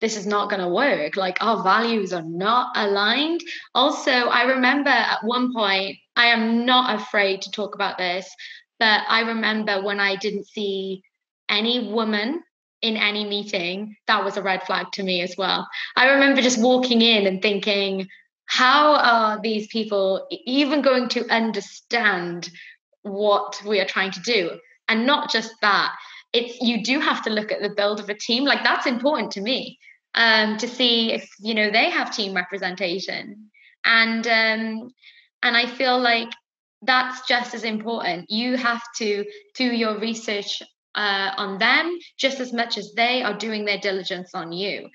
this is not going to work. Like our values are not aligned. Also, I remember at one point, I am not afraid to talk about this, but I remember when I didn't see any woman in any meeting, that was a red flag to me as well. I remember just walking in and thinking, how are these people even going to understand what we are trying to do? And not just that, it's you do have to look at the build of a team. Like that's important to me um, to see if you know they have team representation, and um, and I feel like that's just as important. You have to do your research uh, on them just as much as they are doing their diligence on you.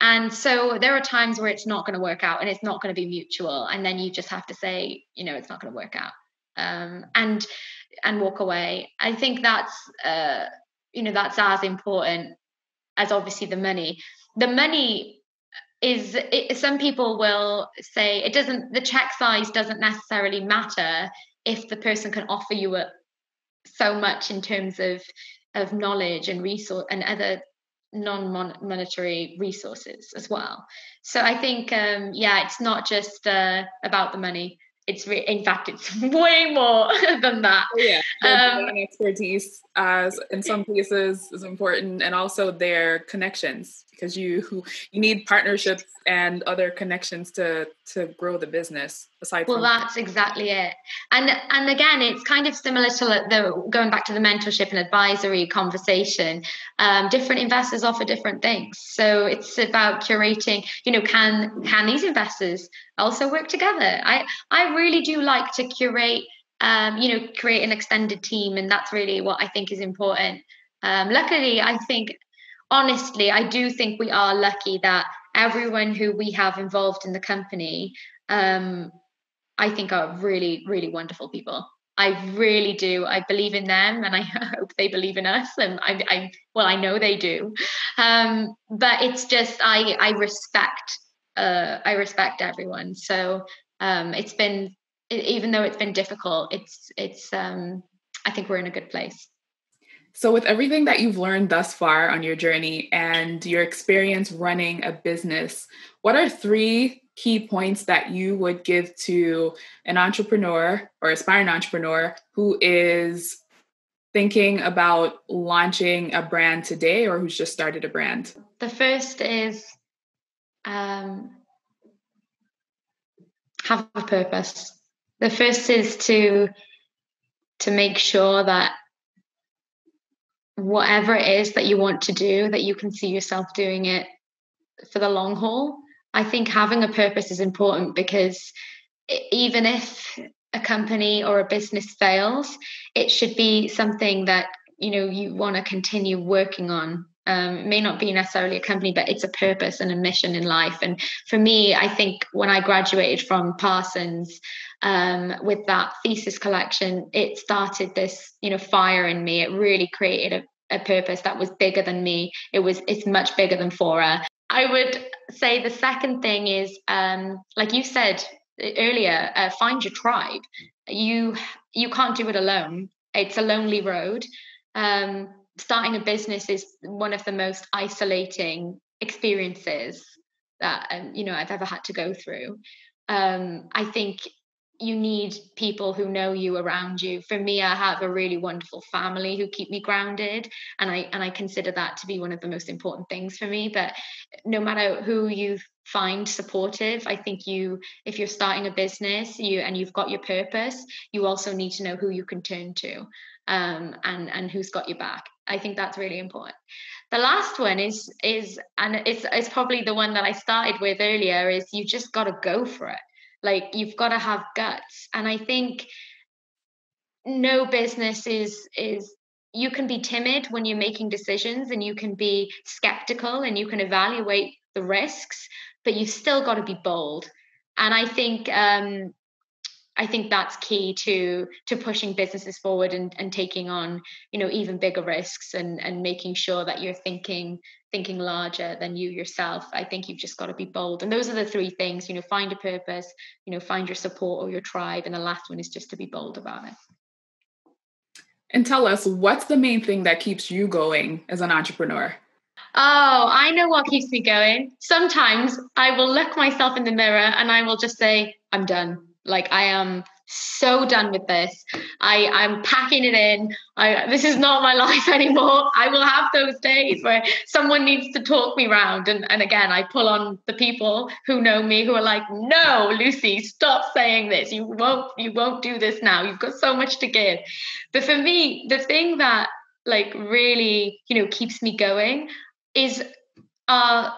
And so there are times where it's not going to work out and it's not going to be mutual. And then you just have to say, you know, it's not going to work out. Um, and and walk away. I think that's uh, you know that's as important as obviously the money. The money is it, some people will say it doesn't the check size doesn't necessarily matter if the person can offer you a, so much in terms of of knowledge and resource and other non-monetary resources as well. So i think um, yeah it's not just uh, about the money. It's re- in fact it's (laughs) way more (laughs) than that. Oh, yeah. Um, expertise as in some (laughs) cases is important and also their connections because you you need partnerships and other connections to to grow the business aside well that's exactly it. And and again it's kind of similar to the going back to the mentorship and advisory conversation. Um, different investors offer different things. So it's about curating you know can can these investors also work together? I i really do like to curate um, you know create an extended team and that's really what i think is important. Um, luckily i think honestly, I do think we are lucky that everyone who we have involved in the company, um, I think are really, really wonderful people. I really do. I believe in them, and I (laughs) hope they believe in us. And I, I well, I know they do. Um, but it's just I, I respect, uh, I respect everyone. So um, it's been, even though it's been difficult, it's, it's, um, I think we're in a good place. So, with everything that you've learned thus far on your journey and your experience running a business, what are three key points that you would give to an entrepreneur or aspiring entrepreneur who is thinking about launching a brand today or who's just started a brand? The first is um, have a purpose. The first is to to make sure that whatever it is that you want to do, that you can see yourself doing it for the long haul. I think having a purpose is important because even if a company or a business fails, it should be something that you know you want to continue working on. Um, may not be necessarily a company, but it's a purpose and a mission in life. And for me, I think when I graduated from Parsons, um, with that thesis collection, it started this, you know, fire in me. It really created a, a purpose that was bigger than me. It was, it's much bigger than FFORA. I would say the second thing is, um, like you said earlier, uh, find your tribe. You you can't do it alone. It's a lonely road. Um, starting a business is one of the most isolating experiences that um, you know I've ever had to go through. Um, I think you need people who know you around you. For me i have a really wonderful family who keep me grounded and i and i consider that to be one of the most important things for me. But no matter who you find supportive i think you if you're starting a business you and you've got your purpose you also need to know who you can turn to um, and and who's got your back i think that's really important the last one is is and it's it's probably the one that i started with earlier is you just got to go for it like you've got to have guts. And I think no business is is you can be timid when you're making decisions and you can be skeptical and you can evaluate the risks, but you've still got to be bold. And I think um, I think that's key to to pushing businesses forward and, and taking on you know even bigger risks and and making sure that you're thinking thinking larger than you yourself. I think you've just got to be bold. And those are the three things, you know, find a purpose, you know, find your support or your tribe. And the last one is just to be bold about it. And tell us, what's the main thing that keeps you going as an entrepreneur? Oh, I know what keeps me going. Sometimes I will look myself in the mirror and I will just say, I'm done. Like I am so done with this. I I'm packing it in. I this is not my (laughs) life anymore. I will have those days where someone needs to talk me round, and and again I pull on the people who know me who are like, no, Lucy, stop saying this. You won't you won't do this now. You've got so much to give. But for me, the thing that like really you know keeps me going is uh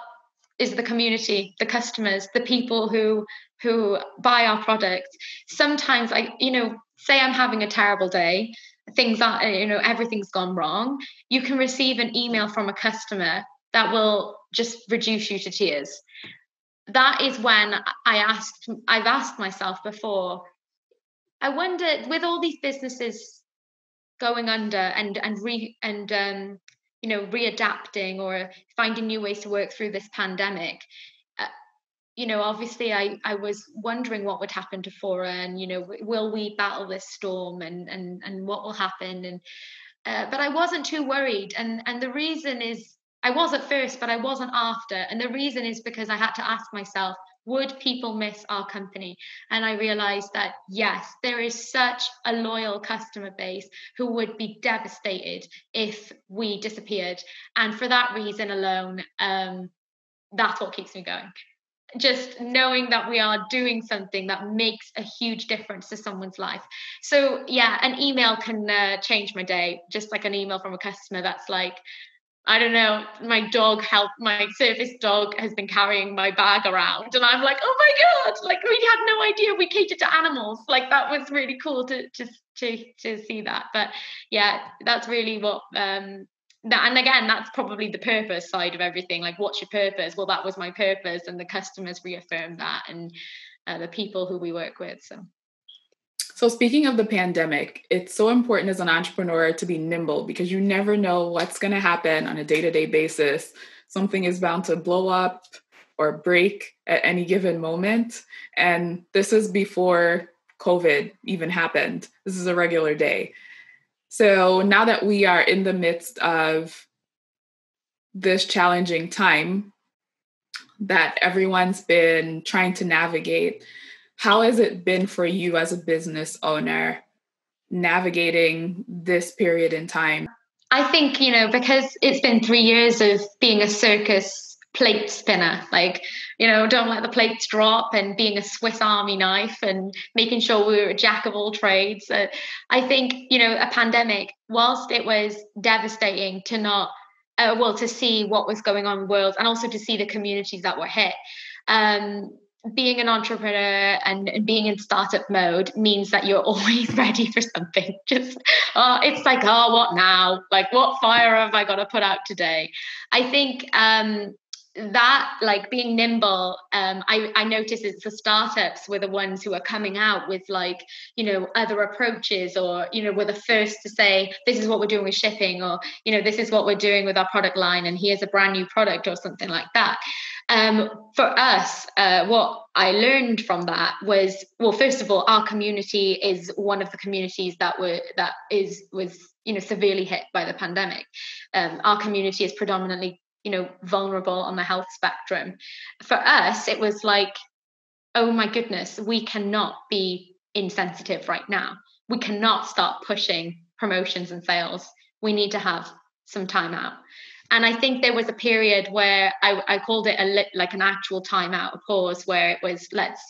is the community, the customers, the people who who buy our products sometimes i you know say i'm having a terrible day things are you know everything's gone wrong you can receive an email from a customer that will just reduce you to tears. That is when i asked i've asked myself before i wonder with all these businesses going under and and re and um you know readapting or finding new ways to work through this pandemic you know, obviously I, I was wondering what would happen to FFORA and, you know, will we battle this storm and, and, and what will happen? And, uh, but I wasn't too worried. And, and the reason is I was at first, but I wasn't after. And the reason is because I had to ask myself, would people miss our company? And I realized that yes, there is such a loyal customer base who would be devastated if we disappeared. And for that reason alone, um, that's what keeps me going just knowing that we are doing something that makes a huge difference to someone's life. So, yeah, an email can uh, change my day, just like an email from a customer that's like, I don't know, my dog help my service dog has been carrying my bag around. And I'm like, oh my God, like we had no idea we catered to animals. Like that was really cool to to to, to see that. But yeah, that's really what um that and again that's probably the purpose side of everything like what's your purpose? Well that was my purpose and the customers reaffirm that and uh, the people who we work with so. So speaking of the pandemic it's so important as an entrepreneur to be nimble because you never know what's going to happen on a day-to-day basis. Something is bound to blow up or break at any given moment and this is before covid even happened. This is a regular day so now that we are in the midst of this challenging time that everyone's been trying to navigate, how has it been for you as a business owner navigating this period in time? I think, you know, because it's been three years of being a circus plate spinner like you know don't let the plates drop and being a swiss army knife and making sure we were a jack of all trades uh, i think you know a pandemic whilst it was devastating to not uh, well to see what was going on in the world and also to see the communities that were hit um, being an entrepreneur and, being in startup mode means that you're (laughs) always ready for something. (laughs) Just uh, it's like, oh, what now? Like, what fire have I got to put out today? I think um, that like being nimble um, I, I notice it's the startups were the ones who are coming out with like you know other approaches or you know were the first to say this is what we're doing with shipping or you know this is what we're doing with our product line and here's a brand new product or something like that. Um, for us uh, what i learned from that was well first of all our community is one of the communities that were that is was you know severely hit by the pandemic. Um, our community is predominantly you know vulnerable on the health spectrum. For us it was like oh my goodness we cannot be insensitive right now. We cannot start pushing promotions and sales. We need to have some time out. And i think there was a period where i, I called it a lit, like an actual time out a pause where it was let's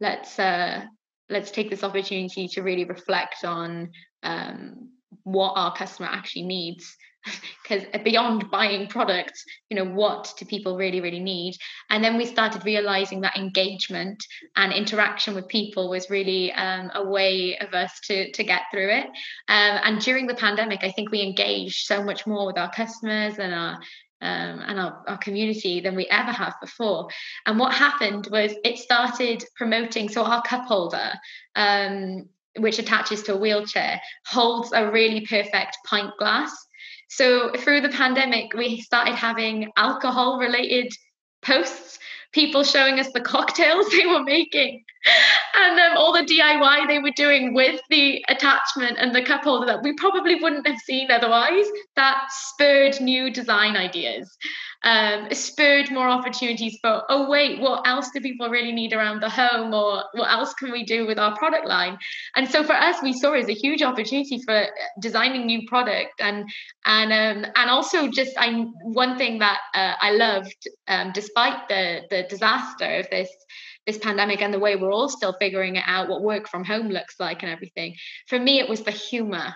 let's uh let's take this opportunity to really reflect on um, what our customer actually needs because beyond buying products you know what do people really really need and then we started realizing that engagement and interaction with people was really um, a way of us to to get through it um, and during the pandemic i think we engaged so much more with our customers and our um, and our, our community than we ever have before. And what happened was it started promoting. So our cup holder, um, which attaches to a wheelchair, holds a really perfect pint glass. So through the pandemic, we started having alcohol related posts people showing us the cocktails (laughs) they were making and um, all the DIY they were doing with the attachment and the cup holder that we probably wouldn't have seen otherwise. That spurred new design ideas, um, spurred more opportunities for, oh, wait, what else do people really need around the home? Or what else can we do with our product line? And so for us, we saw it as a huge opportunity for designing new product and and um, and also just I one thing that uh, I loved, um, despite the the disaster of this this pandemic and the way we're all still figuring it out what work from home looks like and everything. For me it was the humor.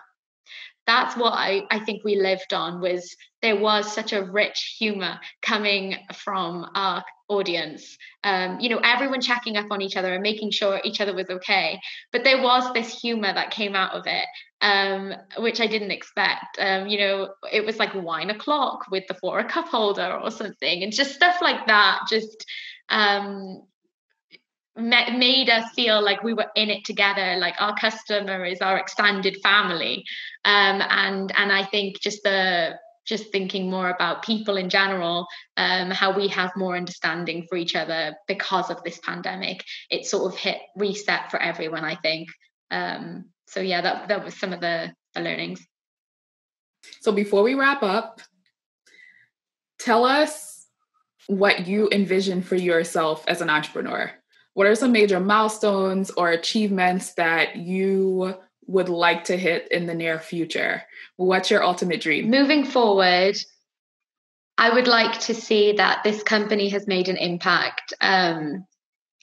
That's what I, I think we lived on was there was such a rich humor coming from our audience. Um, you know everyone checking up on each other and making sure each other was okay. But there was this humor that came out of it um, which i didn't expect. Um, you know it was like wine o'clock with the FFORA cup holder or something and just stuff like that just um, made us feel like we were in it together like our customer is our expanded family. Um, and and i think just the just thinking more about people in general um, how we have more understanding for each other because of this pandemic. It sort of hit reset for everyone i think. Um, so yeah that, that was some of the, the learnings. So before we wrap up tell us what you envision for yourself as an entrepreneur. What are some major milestones or achievements that you would like to hit in the near future? What's your ultimate dream? Moving forward, I would like to see that this company has made an impact um,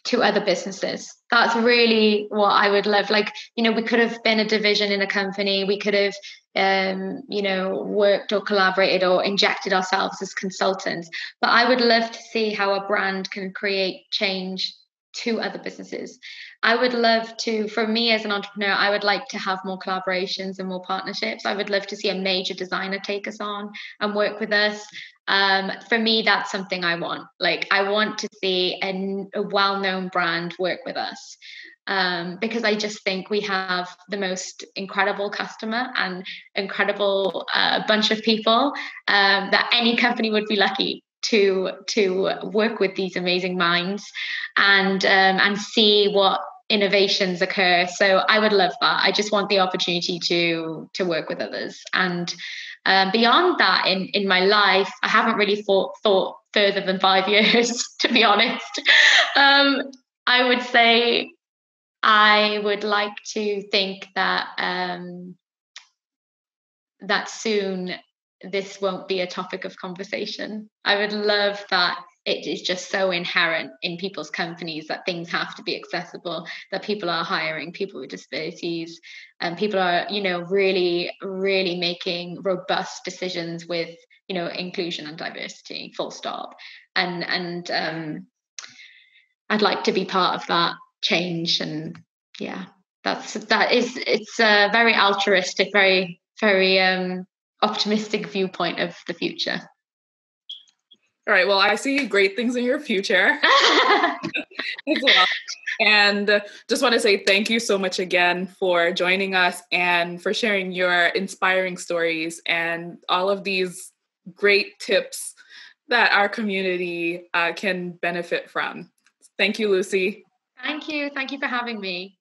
to other businesses. That's really what I would love. Like, you know, we could have been a division in a company, we could have, um, you know, worked or collaborated or injected ourselves as consultants. But I would love to see how a brand can create change to other businesses. I would love to, for me as an entrepreneur, I would like to have more collaborations and more partnerships. I would love to see a major designer take us on and work with us. Um, for me, that's something I want. Like, I want to see a, a well known brand work with us. Um, because I just think we have the most incredible customer and incredible uh, bunch of people um, that any company would be lucky to to work with these amazing minds and um, and see what innovations occur. So i would love that. I just want the opportunity to to work with others. And um, beyond that in in my life i haven't really thought thought further than five (laughs) years to be honest. Um, i would say i would like to think that um, that soon this won't be a topic of conversation. I would love that it is just so inherent in people's companies that things have to be accessible, that people are hiring people with disabilities, and people are, you know, really, really making robust decisions with, you know, inclusion and diversity, full stop. And and um I'd like to be part of that change. And yeah, that's that is it's a very altruistic, very, very um optimistic viewpoint of the future. All right. Well, I see great things in your future (laughs) (laughs) as well. And just want to say thank you so much again for joining us and for sharing your inspiring stories and all of these great tips that our community uh, can benefit from. Thank you, Lucy. Thank you. Thank you for having me.